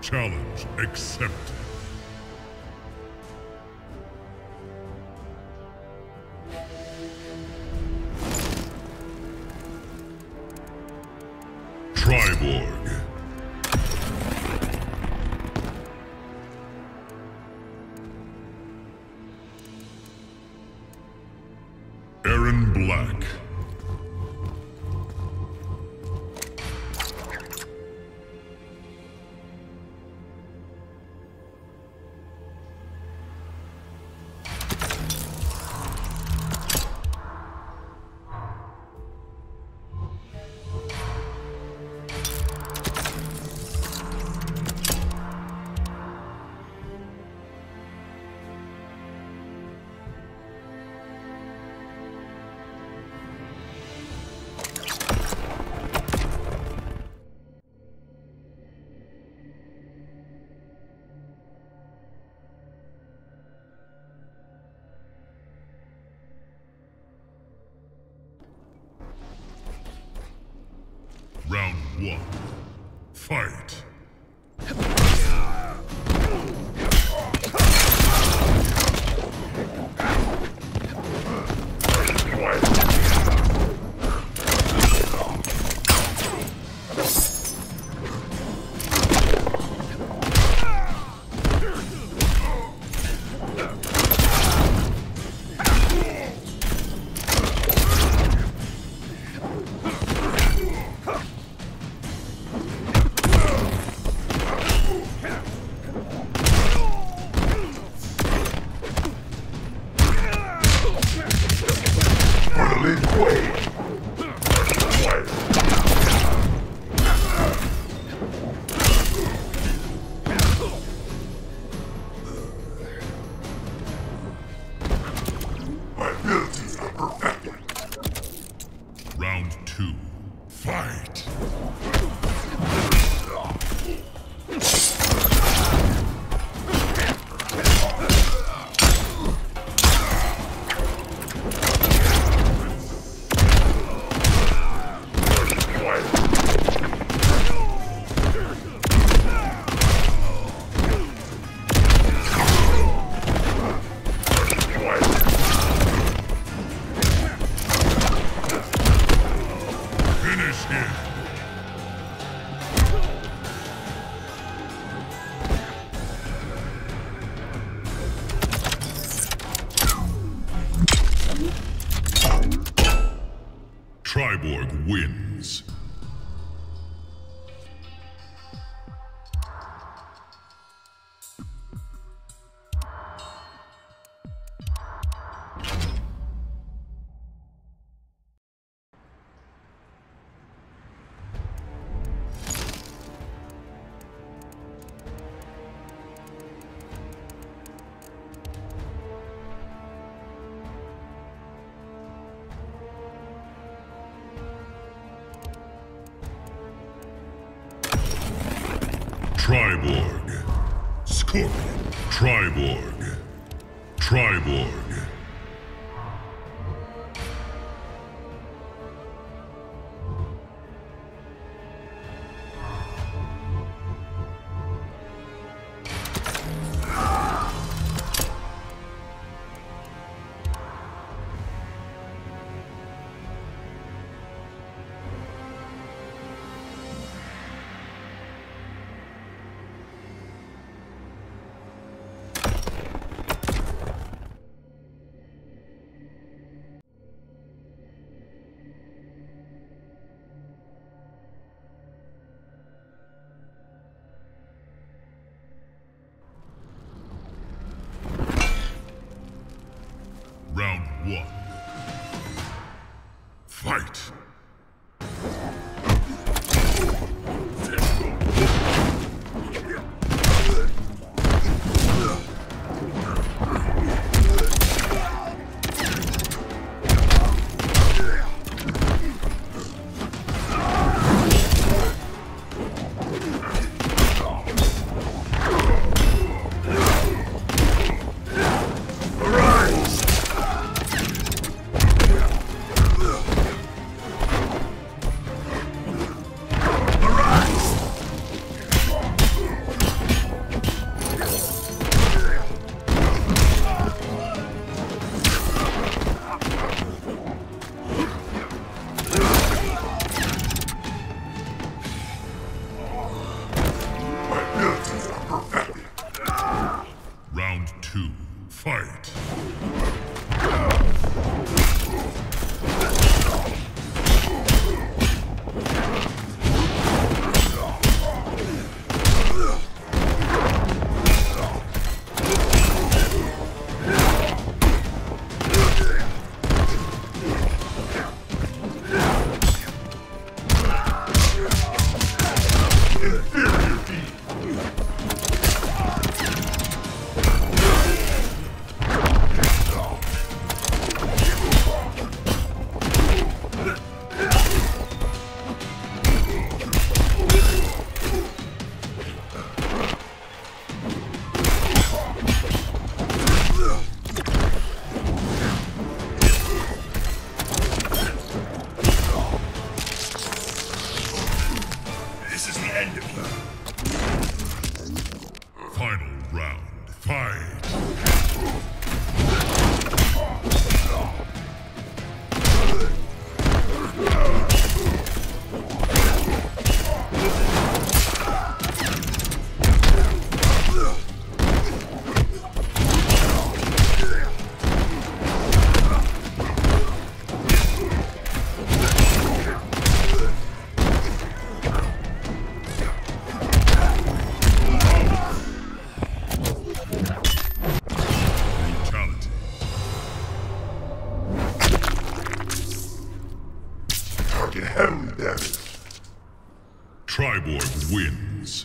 Challenge accepted. Aaron Black. Round one. Fight. Triborg wins. Triborg. Scorpion. Triborg. Triborg. Round one. Fight! Heavily wins.